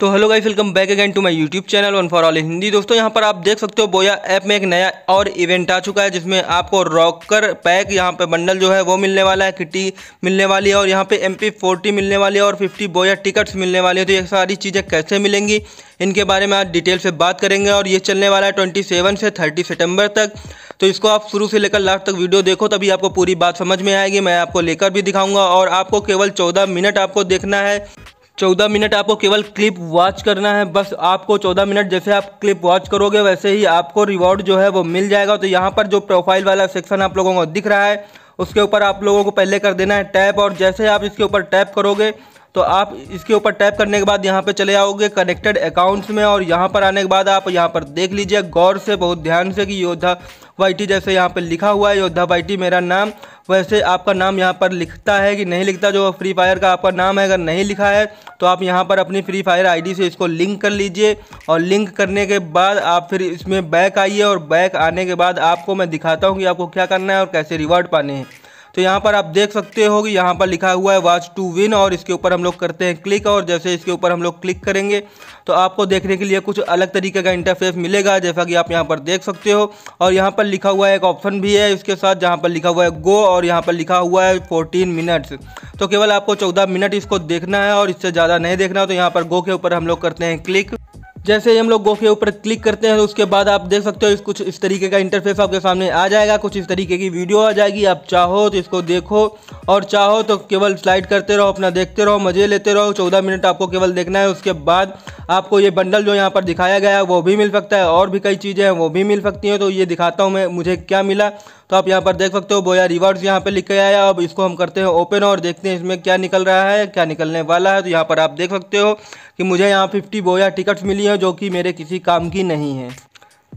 तो hello guys welcome back again to my YouTube channel one for all Hindi दोस्तों, यहाँ पर आप देख सकते हो बोया ऐप में एक नया और इवेंट आ चुका है, जिसमें आपको रॉकर पैक यहाँ पे बंडल जो है, वो मिलने वाला है किटी मिलने वाली है, और यहाँ पे एम पी मिलने वाली है, और फिफ्टी बोया टिकट्स मिलने वाली है। तो ये सारी चीज़ें कैसे मिलेंगी, इनके बारे में आज डिटेल से बात करेंगे, और ये चलने वाला है ट्वेंटी से थर्टी सितंबर तक। तो इसको आप शुरू से लेकर लास्ट तक वीडियो देखो, तभी आपको पूरी बात समझ में आएगी। मैं आपको लेकर भी दिखाऊँगा, और आपको केवल चौदह मिनट आपको देखना है। चौदह मिनट आपको केवल क्लिप वॉच करना है। बस आपको चौदह मिनट जैसे आप क्लिप वॉच करोगे, वैसे ही आपको रिवॉर्ड जो है वो मिल जाएगा। तो यहाँ पर जो प्रोफ़ाइल वाला सेक्शन आप लोगों को दिख रहा है, उसके ऊपर आप लोगों को पहले कर देना है टैप और जैसे आप इसके ऊपर टैप करोगे तो आप इसके ऊपर टैप करने के बाद यहाँ पे चले आओगे कनेक्टेड अकाउंट्स में। और यहाँ पर आने के बाद आप यहाँ पर देख लीजिए, गौर से, बहुत ध्यान से कि योद्धा वाई जैसे यहाँ पर लिखा हुआ है। योद्धा वाई मेरा नाम वैसे आपका नाम यहाँ पर लिखता है कि नहीं लिखता, जो फ्री फायर का आपका नाम है, अगर नहीं लिखा है तो आप यहाँ पर अपनी फ्री फायर आईडी से इसको लिंक कर लीजिए और लिंक करने के बाद आप फिर इसमें बैक आइए और बैक आने के बाद आपको मैं दिखाता हूँ कि आपको क्या करना है और कैसे रिवॉर्ड पाने हैं। तो यहाँ पर आप देख सकते हो कि यहाँ पर लिखा हुआ है वाच टू विन और इसके ऊपर हम लोग करते हैं क्लिक और जैसे इसके ऊपर हम लोग क्लिक करेंगे तो आपको देखने के लिए कुछ अलग तरीके का इंटरफेस मिलेगा, जैसा कि आप यहाँ पर देख सकते हो। और यहाँ पर लिखा हुआ है एक ऑप्शन भी है इसके साथ, जहाँ पर लिखा हुआ है गो और यहाँ पर लिखा हुआ है फोर्टीन मिनट्स तो केवल आपको चौदह मिनट इसको देखना है और इससे ज़्यादा नहीं देखना तो यहाँ पर गो के ऊपर हम लोग करते हैं क्लिक जैसे ही हम लोग गो के ऊपर क्लिक करते हैं तो उसके बाद आप देख सकते हो इस कुछ इस तरीके का इंटरफेस आपके सामने आ जाएगा। कुछ इस तरीके की वीडियो आ जाएगी। आप चाहो तो इसको देखो और चाहो तो केवल स्लाइड करते रहो, अपना देखते रहो, मज़े लेते रहो। चौदह मिनट आपको केवल देखना है। उसके बाद आपको ये बंडल जो यहाँ पर दिखाया गया है, वो भी मिल सकता है। और भी कई चीज़ें हैं, वो भी मिल सकती हैं। तो ये दिखाता हूँ मैं, मुझे क्या मिला? तो आप यहाँ पर देख सकते हो बोया रिवर्स यहाँ पे लिख के आया अब इसको हम करते हैं ओपन और देखते हैं इसमें क्या निकल रहा है, क्या निकलने वाला है। तो यहाँ पर आप देख सकते हो कि मुझे यहाँ फिफ्टी बोया टिकट्स मिली हैं, जो कि मेरे किसी काम की नहीं है।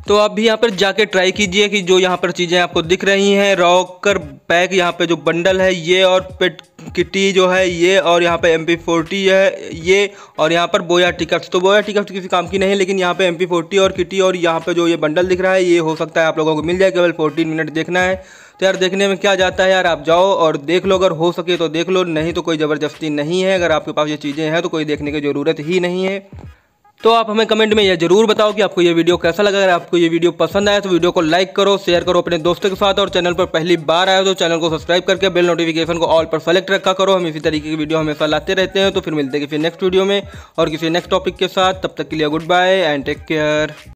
तो आप भी यहाँ पर जाके ट्राई कीजिए कि जो यहाँ पर चीज़ें आपको दिख रही हैं रॉकर पैक यहाँ पे जो बंडल है, ये और पेट किटी जो है, ये और यहाँ पे एम पी फोर्टी है, ये और यहाँ पर बोया टिकट्स तो बोया टिकट्स किसी काम की नहीं, लेकिन यहाँ पे एम पी फोर्टी और किटी और यहाँ पे जो ये बंडल दिख रहा है, ये हो सकता है आप लोगों को मिल जाए, केवल फोर्टीन मिनट देखना है। तो यार देखने में क्या जाता है यार, आप जाओ और देख लो, अगर हो सके तो देख लो, नहीं तो कोई ज़बरदस्ती नहीं है। अगर आपके पास ये चीज़ें हैं तो कोई देखने की ज़रूरत ही नहीं है। तो आप हमें कमेंट में यह ज़रूर बताओ कि आपको ये वीडियो कैसा लगा। अगर आपको ये वीडियो पसंद आया तो वीडियो को लाइक करो, शेयर करो अपने दोस्तों के साथ और चैनल पर पहली बार आए तो चैनल को सब्सक्राइब करके बेल नोटिफिकेशन को ऑल पर सेलेक्ट रखा करो। हम इसी तरीके की वीडियो हमेशा लाते रहते हैं। तो फिर मिलते हैं किसी नेक्स्ट वीडियो में और किसी नेक्स्ट टॉपिक के साथ। तब तक के लिए good bye and take care.